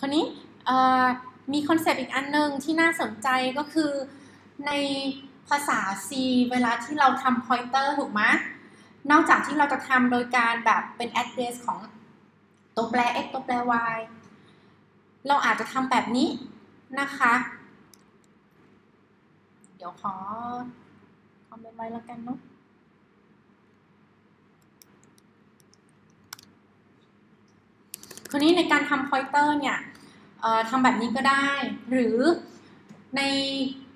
คราวนี้มี concept อีกอันนึงที่น่าสนใจก็คือในภาษา C เวลาที่เราทำ pointer ถูกไหมนอกจากที่เราจะทำโดยการแบบเป็น address ของตัวแปร x ตัวแปร y เราอาจจะทำแบบนี้นะคะ เดี๋ยวขอ comment ไว้แล้วกันเนาะ คราวนี้ในการทำ pointer เนี่ยทำแบบนี้ก็ได้ หรือใน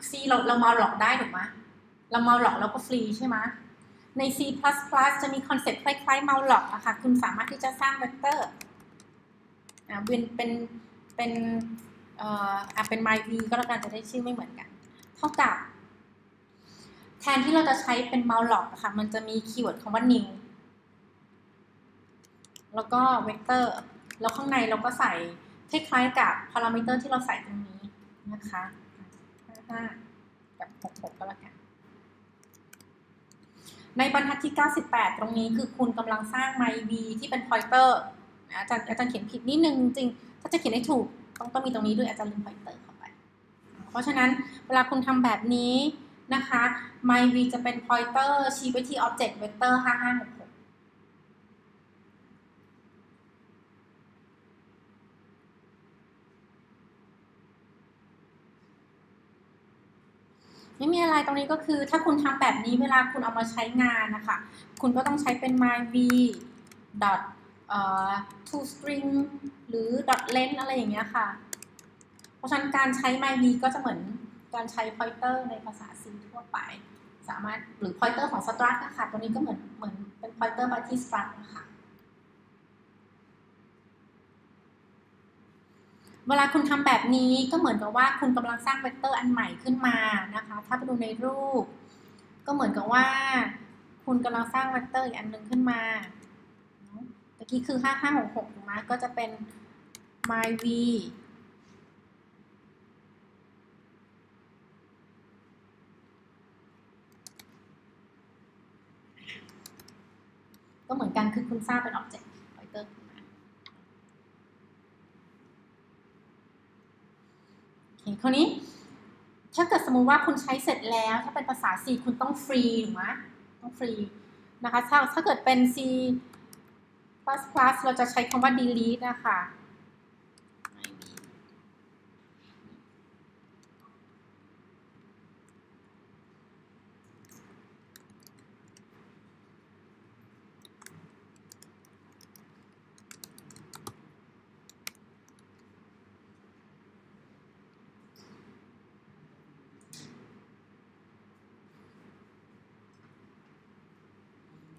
C เราเรา malloc ได้ถูกไหมเรา malloc แล้วก็ฟรีใช่ไหมใน C++ จะมี concept คล้ายๆ malloc อะค่ะ คุณสามารถที่จะสร้างเวกเตอร์เป็นเป็นเป็นเอ่อเป็น myv ก็แล้วกันจะได้ชื่อไม่เหมือนกัน เท่ากับ แทนที่เราจะใช้เป็น m a l o c อะค่ะ มันจะมี keyword คำว่า new แล้วก็เวกเตอร์ แล้วข้างในเราก็ใส่คล้ายๆกับพารามิเตอร์ที่เราใส่ตรงนี้นะคะ5กับ66ก็แล้วกัน ในบรรทัดที่ 98 ตรงนี้คือคุณกำลังสร้าง myv ที่เป็น pointer อาจารย์อาจารย์เขียนผิดนิดนึงจริง ถ้าจะเขียนให้ถูกต้องต้องมีตรงนี้ด้วยอาจารย์ลืม pointer เข้าไป เพราะฉะนั้นเวลาคุณทำแบบนี้นะคะ myv จะเป็น pointer ชี้ไปที่ object vector 5566 ไม่มีอะไรตรงนี้ก็คือ ถ้าคุณทำแบบนี้เวลาคุณเอามาใช้งานนะคะ คุณก็ต้องใช้เป็น myv dot to string หรือ dot length อะไรอย่างเงี้ยค่ะ เพราะฉะนั้นการใช้ myv ก็จะเหมือนการใช้ pointer ในภาษา C ทั่วไป สามารถหรือ pointer ของ struct นะคะตัวนี้ก็เหมือนเหมือนเป็น pointer ไปที่ struct นะคะ เวลาคุณทำแบบนี้ก็เหมือนกับว่าคุณกำลังสร้างเวกเตอร์อันใหม่ขึ้นมานะคะ ถ้าไปดูในรูป ก็เหมือนกับว่า คุณกำลังสร้างเวกเตอร์อีกอันหนึ่งขึ้นมาตะกี้คือ 5566ถูกไหมก็จะเป็น myv ก็เหมือนกันคือคุณสร้างเป็น object pointer คราวนี้ ถ้าเกิดสมมุติว่าคุณใช้เสร็จแล้ว ถ้าเป็นภาษา C คุณต้องฟรีถูกไหมต้องฟรีนะคะถ้าถ้าเกิดเป็น C++ เราจะใช้คำว่า delete นะคะ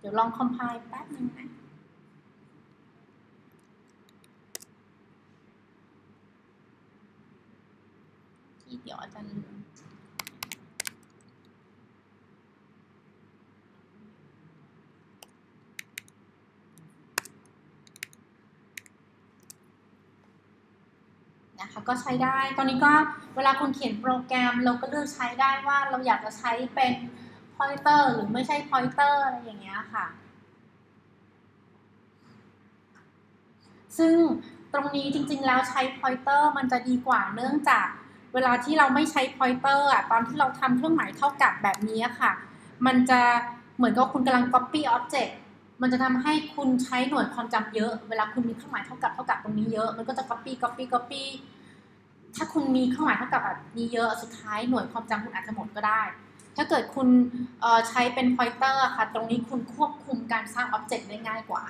ดี๋ยวลองคอมไพล์แป๊บนึงนะที่เดี๋ยวอาจารย์ลืมนะคะก็ใช้ได้ ตอนนี้ก็เวลาคุณเขียนโปรแกรมเราก็เลือกใช้ได้ว่าเราอยากจะใช้เป็น pointer หรือไม่ใช่ pointer อะไรอย่างเงี้ยค่ะ ซึ่งตรงนี้จริงๆแล้วใช้ pointer มันจะดีกว่าเนื่องจากเวลาที่เราไม่ใช้ pointer อะตอนที่เราทำเครื่องหมายเท่ากับแบบนี้ค่ะ มันจะเหมือนกับคุณกำลัง copy object มันจะทำให้คุณใช้หน่วยความจำเยอะ เวลาคุณมีเครื่องหมายเท่ากับเท่ากับตรงนี้เยอะ มันก็จะ copy copy copy ถ้าคุณมีเครื่องหมายเท่ากับแบบนี้เยอะ สุดท้ายหน่วยความจำคุณอาจจะหมดก็ได้ ถ้าเกิดคุณใช้เป็นพอยเตอร์ค่ะ ตรงนี้คุณควบคุมการสร้างอ็อบเจกต์ได้ง่ายกว่า